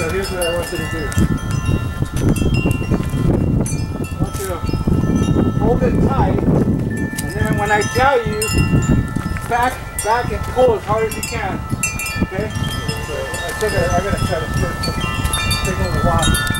So here's what I want you to do. I want you to hold it tight, and then when I tell you, back, back and pull as hard as you can. Okay? So I said I, I gotta try to take a little while.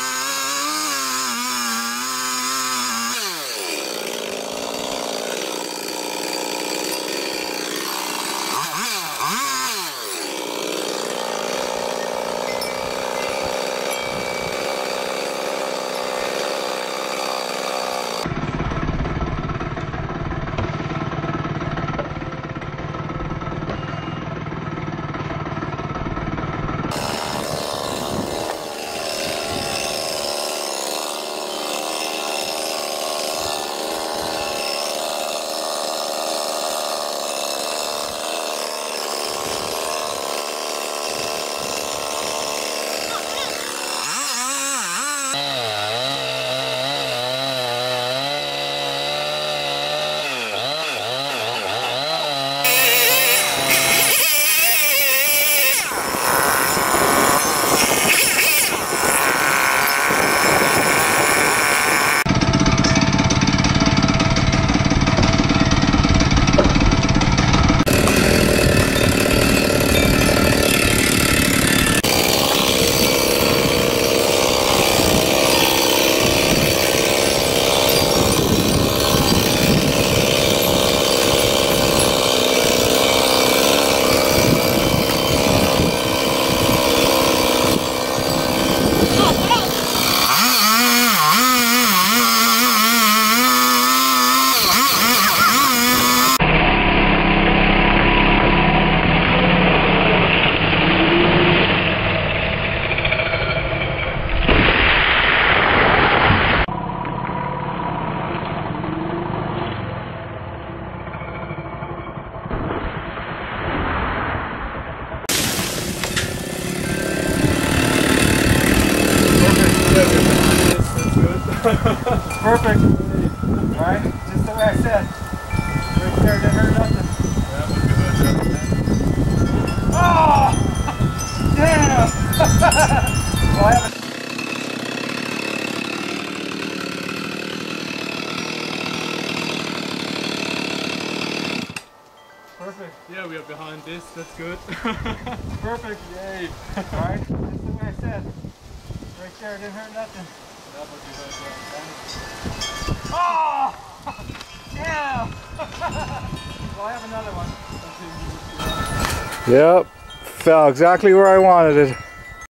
Perfect. Alright, just the way I said. Right there, didn't hurt nothing. Oh! Damn! well, I haven't Perfect. Yeah, we are behind this. That's good. Perfect. Yay. Alright, just the way I said. Right there, didn't hurt nothing. Oh! Damn! well, I have another one. Yep, fell exactly where I wanted it.